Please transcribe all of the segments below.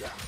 Yeah.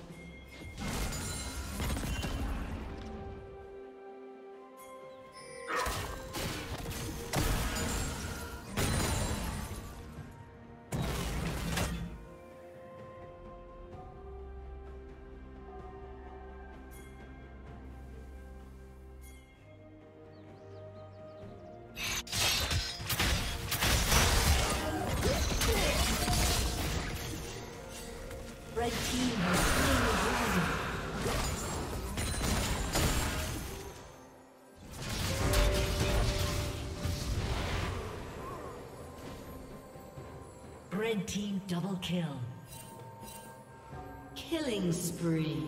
Red team has slain the dragon. Red team double kill. Killing spree.